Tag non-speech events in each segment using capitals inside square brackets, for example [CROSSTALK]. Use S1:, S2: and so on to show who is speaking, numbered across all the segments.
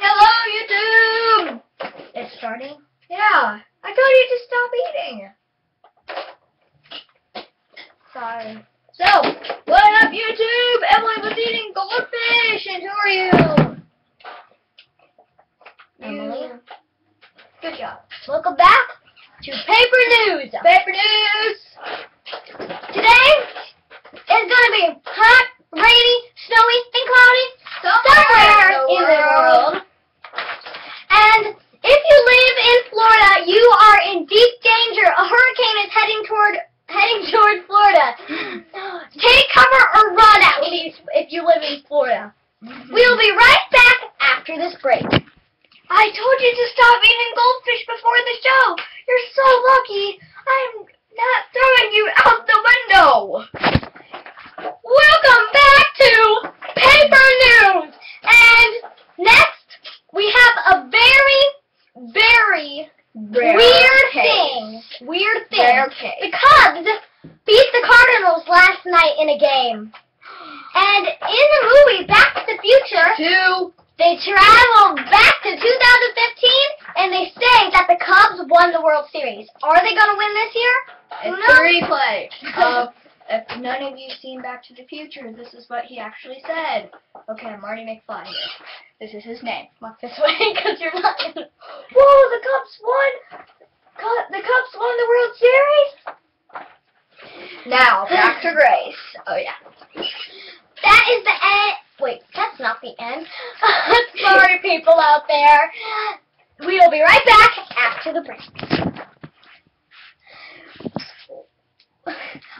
S1: Hello, YouTube!
S2: It's starting.
S1: Yeah, I told you to stop eating.
S2: Sorry.
S1: So, what up, YouTube? Emily was eating goldfish, and who are you?
S2: Emily.
S1: You. Good job.
S2: Welcome back to Paper News.
S1: Paper news!
S2: Today is gonna be hot, rainy, snowy, and cloudy somewhere in the world. And if you live in Florida, you are in deep danger. A hurricane is heading toward heading toward Florida. Take cover or run at least if you live in Florida. We'll be right back after this break.
S1: I told you to stop eating goldfish before the show. You're so lucky. I'm not throwing you out the window.
S2: Welcome back to Paper News. And next we have a very, very weird thing. Weird thing.
S1: Rare case.
S2: The Cubs beat the Cardinals last night in a game. And in the movie Back to the Future,
S1: Two.
S2: they travel back to 2015 and they say that the Cubs won the World Series. Are they going to win this year?
S1: It's a replay of [LAUGHS] uh, if none of you seen Back to the Future, this is what he actually said. Okay, Marty McFly here. This is his name. Walk this way [LAUGHS] because you're not. Whoa, the Cubs won! The Cubs won the World Series. Now back to [LAUGHS] Grace. Oh yeah.
S2: That is the end. Wait, that's not the end. [LAUGHS] Sorry, people out there. We'll be right back after the break.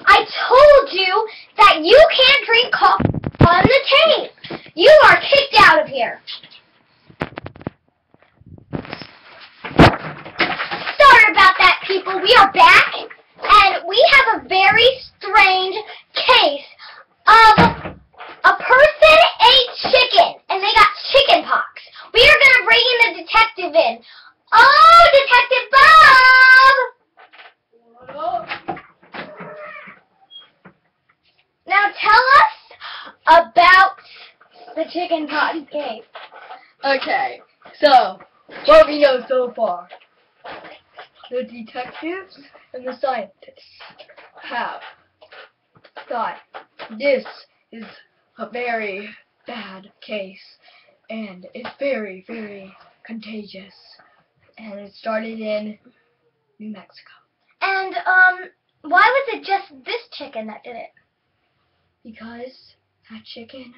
S2: I told you that you can't drink coffee on the tape. You are kicked out of here. Sorry about that, people. We are back, and we have a very strange case of a person ate chicken and they got chicken pox. We are gonna bring in the detective in. Oh, Detective Bob! Now tell us about the chicken pox case.
S1: Okay, so what we know so far, the detectives and the scientists have thought this is a very bad case and it's very, very contagious. And it started in New Mexico
S2: And um, why was it just this chicken that did it?
S1: because that chicken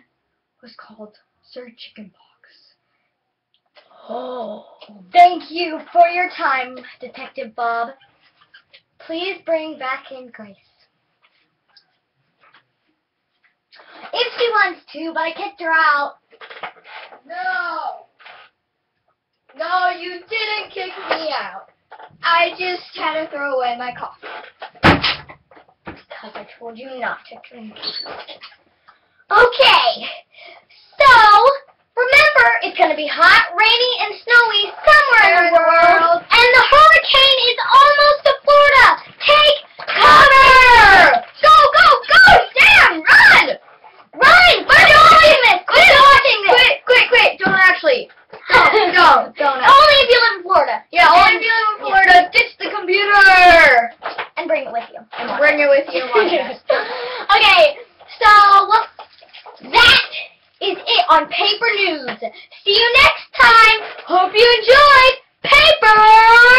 S1: was called Sir Chickenpox.
S2: Oh. Thank you for your time, Detective Bob. Please bring back in Grace. If she wants to, but I kicked her out.
S1: No! No, you didn't kick me out. I just had to throw away my coffee.
S2: Because I told you not to drink. Okay. So, remember, it's going to be hot, bring it with you. And
S1: bring it. it with you [LAUGHS]
S2: okay, so that is it on Paper News. See you next time. Hope you enjoyed Paper